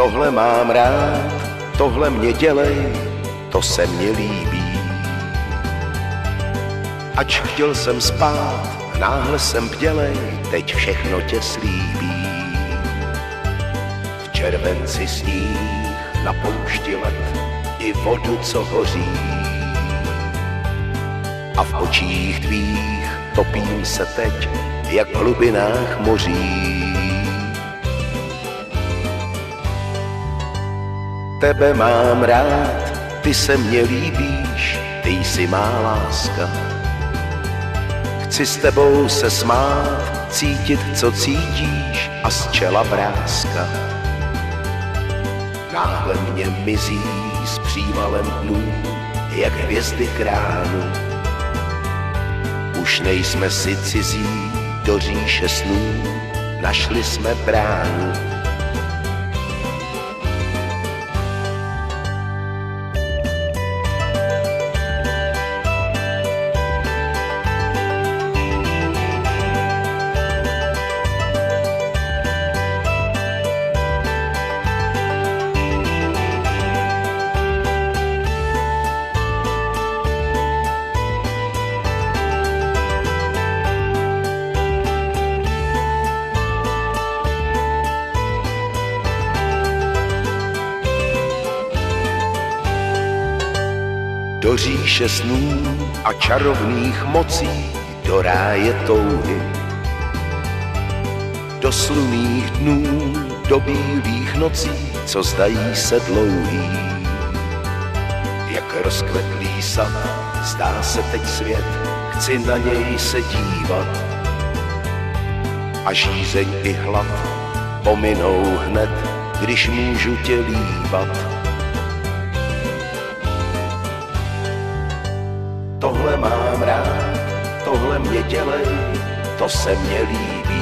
Tohle mám rád, tohle mě dělej, to se mně líbí. Ač chtěl jsem spát, náhle jsem bdělej, teď všechno tě slíbí. V červenci sníh, na poušti let, i vodu, co hoří. A v očích tvých topím se teď, jak v hlubinách moří. Tebe mám rád, ty se mně líbíš, ty jsi má láska. Chci s tebou se smát, cítit, co cítíš a z čela vrázka. Náhle mě mizí s přívalem dnů, jak hvězdy kránu. Už nejsme si cizí do říše snů, našli jsme bránu. Do říše snů a čarovných mocí, do ráje touhy. Do sluných dnů, do bílých nocí, co zdají se dlouhý. Jak rozkvetlý sad, zdá se teď svět, chci na něj se dívat. A žízeň i hlad pominou hned, když můžu tě líbat Tohle mám rád, tohle mě dělej, to se mně líbí.